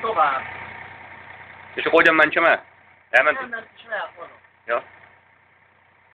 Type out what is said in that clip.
Tovább. És akkor hogyan mentsem el? Elment? Nem, mentem és elfonom. Ja.